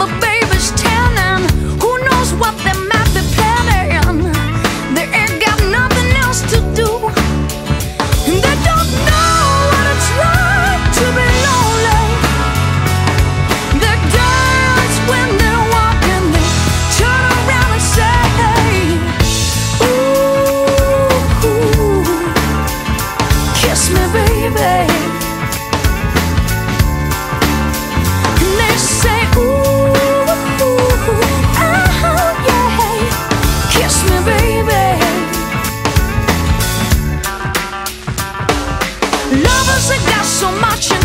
I'm a Lovers, they got so much